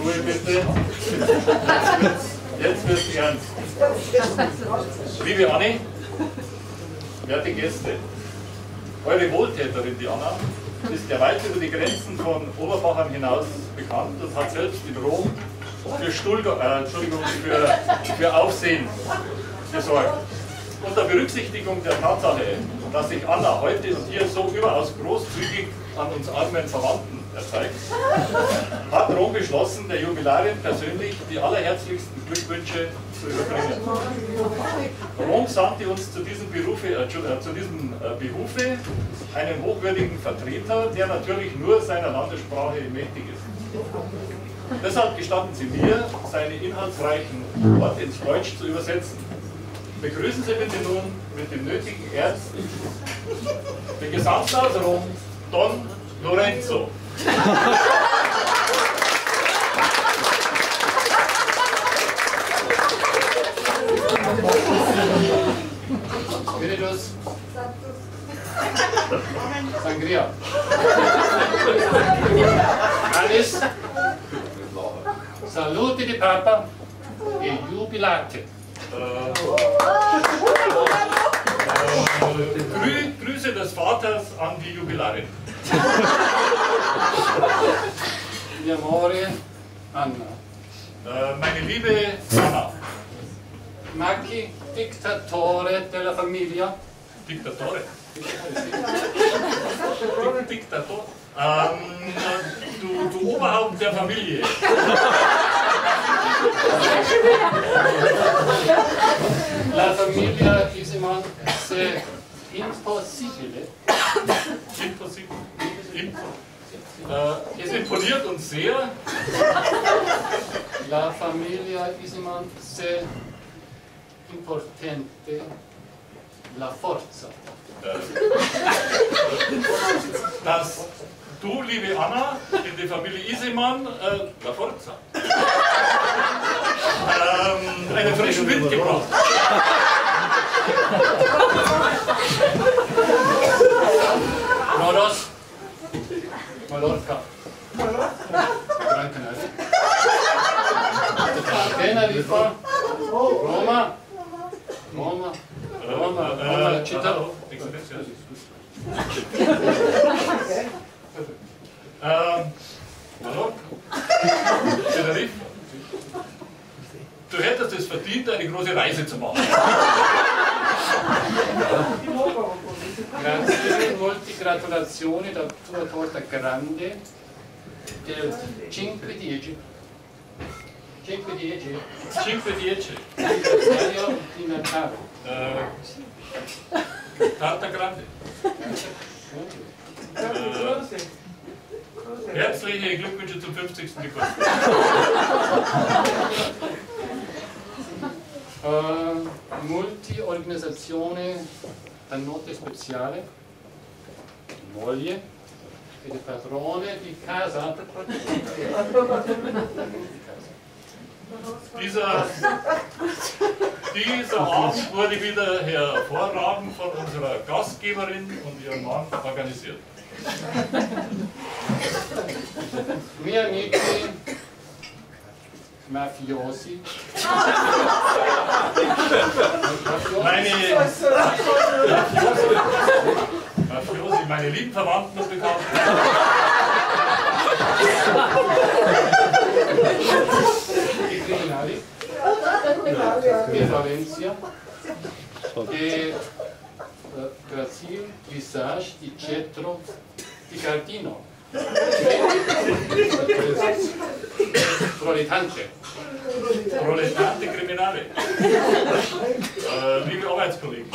Ruhe bitte. Jetzt wird es ernst. Liebe Anni, werte Gäste, eure Wohltäterin, die Anna, ist ja weit über die Grenzen von Oberbachern hinaus bekannt und hat selbst in Rom für, Stuhl, äh, Entschuldigung, für, für Aufsehen gesorgt. Unter Berücksichtigung der Tatsache, dass sich Anna heute und hier so überaus großzügig an uns armen Verwandten erzeigt, hat Rom beschlossen, der Jubilarin persönlich die allerherzlichsten Glückwünsche zu überbringen. Rom sandte uns zu diesem, Berufe, äh, zu diesem äh, Behufe einen hochwürdigen Vertreter, der natürlich nur seiner Landessprache mächtig ist. Deshalb gestatten Sie mir, seine inhaltsreichen Worte ins Deutsch zu übersetzen. Begrüßen Sie bitte nun mit dem nötigen Ernst den Gesandten aus Rom, Don Lorenzo. Virus. Sangria. Alice. Saluti di Papa e giubilate. Uh. Grüße des Vaters an die Jubilarin. Mio amore, Anna. Äh, meine liebe Anna. Macchi, Diktatore della famiglia. Diktatore? Diktator? Ähm, du, du Oberhaupt der Familie. La famiglia ist immer sehr Impossibile. Äh, es imponiert uns sehr. La familia sehr importante. La forza. Dass du, liebe Anna, in der Familie Isemann, äh, La Forza, ähm, einen frischen Wind gebracht. Mallorca, Gran Canaria, Tenerife, Roma, Roma, Roma, Roma, città. Mallorca, Tenerife. Du hättest es verdient, eine große Reise zu machen. Grazie, molte gratulazioni da tua torta grande del 5-10. 5-10. 5-10. Anniversario di Natale. Uh, Tarta grande. Uh, herzliche Glückwünsche zum 50. Geburtstag. Uh, multi-organizzazione da notte speciale, moglie e il padrone di casa. Dieser, dieser Abend wurde wieder hervorragend von unserer Gastgeberin und ihrem Mann organisiert. Miei amici Mafiosi. Meine Mafiosi, meine lieben Verwandten und Bekannten. I criminali di Valencia e uh, Grazil, Visage di Cetro di Cardino. proletante. Proletante kriminale. Uh, Liebe Arbeitskollegen.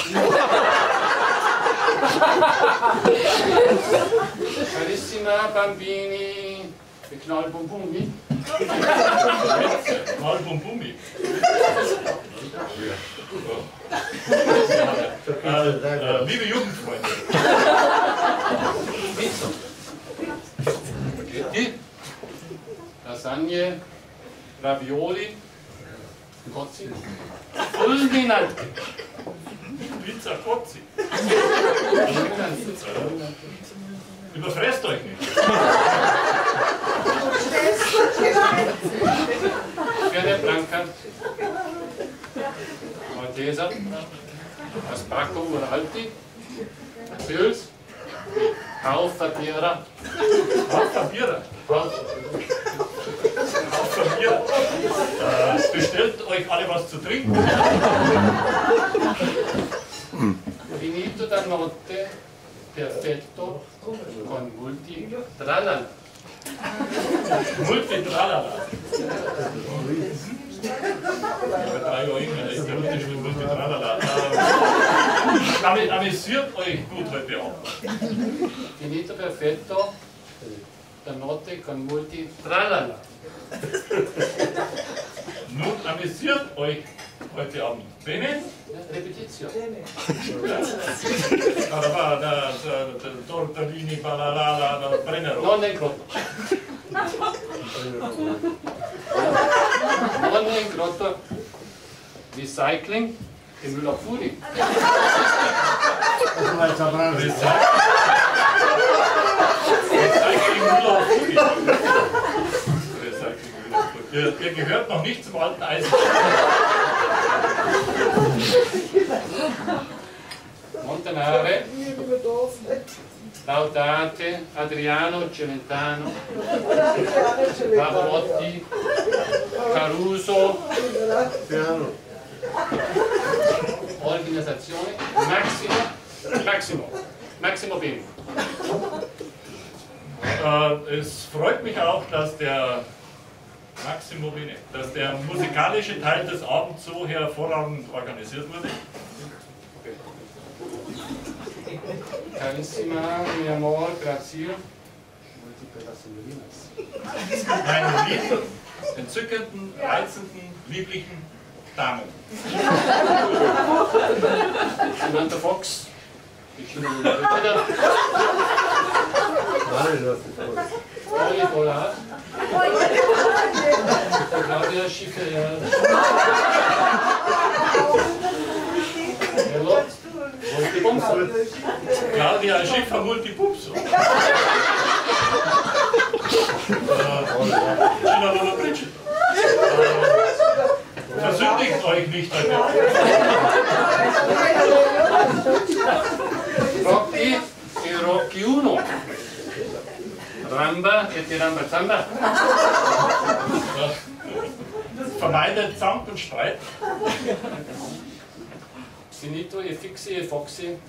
Carissima bambini. Knall bum bumi. Knall bum bumi. Liebe uh, Jugendfreunde. Lasagne Ravioli, Cozzi, fulminante. Pizza Cozzi. Überfresst euch nicht. Fiore Blanca, Malteser, Aspaco Uralti, Pils, Alfa Biera, Bierer. Äh, bestellt euch alle was zu trinken. Finito da notte, perfetto, con multi tralala. Multitralala. Bei drei Euro der Unterschied mit Multitralala. Ähm, Damit amüsiert euch gut heute Abend. Finito perfetto, da notte con multi tralala. Nun amüsiert euch heute Abend. Bene? Repetizio. Ah, da war der, der, der Tortellini, Balalala, der Brennero. Non nel grotto. Non nel grotto. Recycling e Müller Furi. Recycling Ihr, ihr gehört noch nicht zum alten Eisen. Montanare, Laudate, Adriano Celentano, Pavarotti, Caruso, Organizzazione, Maximo, Maximo, Maximo Beni. Äh, es freut mich auch, dass der Maximo dass der musikalische Teil des Abends so hervorragend organisiert wurde. Carissima, mi amor, grazie. Meinen lieben, entzückenden, reizenden, lieblichen Damen. Samantha Fox, vicino di Rivera, Oli Polar, Claudia Schiffer, Hello, Multipump, Claudia Schiffer Multipupso. Gina Lola Bridget. Versündigt euch nicht Abend. Rocky e Rocky 1, Ramba e Tiramba Zamba, Vermeidet Zank und Streit. Finito e Fixi e Foxy,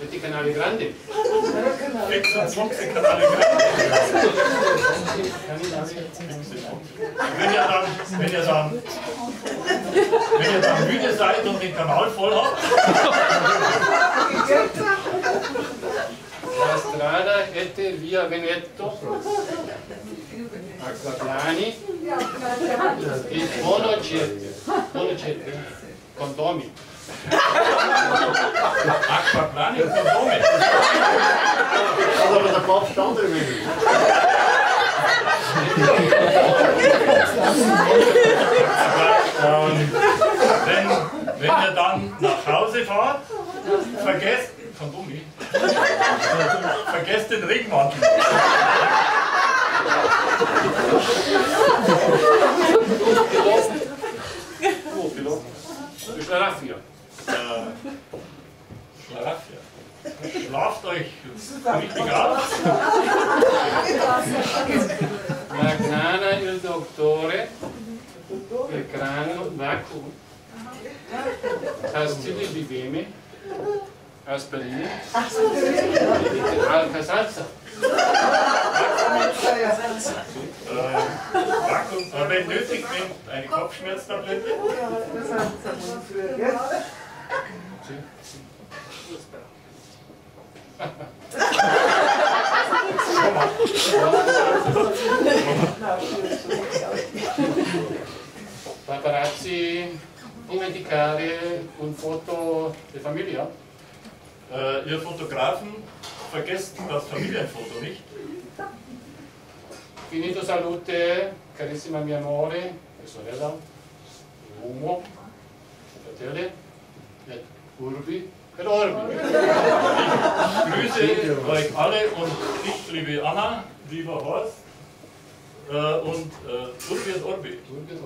e ti canali grandi, Fix und Foxy Kanale Wenn ihr dann, wenn ihr dann, wenn ihr dann müde seid und den Kanal voll habt, strada ete via Veneto, Acquaplani e Monocette, Monocette, condomi. Aquaplaning Kondome. Aber der Papst stand drin. Und wenn, wenn ihr dann nach Hause fahrt, vergesst, Kondomi, vergesst den Regenmantel. Profilo, Schlaraffia. Äh, Schlaf, ja. Schlaft euch richtig aus. Magnana il dottore, il cranio vacuum, Castili bibemi, Asperini, Alka Salsa, Äh, Vakuum, äh, wenn nötig, nehmt eine Kopfschmerztablette. Paparazzi, dimenticare un foto di famiglia, Äh, ihr Fotografen, vergesst das Familienfoto nicht. finito salute, carissima mia amore, e sorella, uomo, fratelli, et urbi, Herr Orbi. Ich grüße euch alle und dich, liebe Anna, lieber Horst äh, und äh, Urbi und Orbi. Äh, und der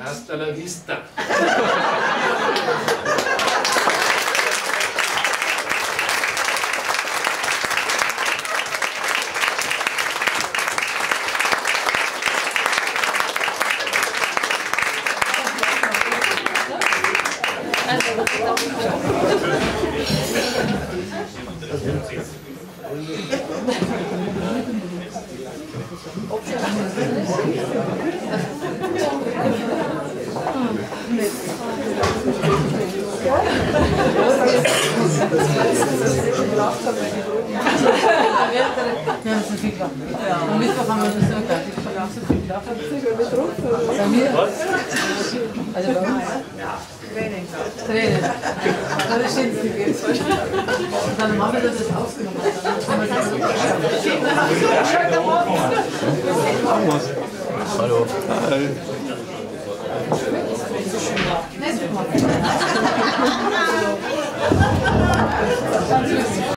Hasta la vista. haben wir das so. Bei mir? Also bei uns? Training. Training. Steht viel Geld. Und dann machen wir das jetzt ausgenommen. Hallo. Nächstes Mal.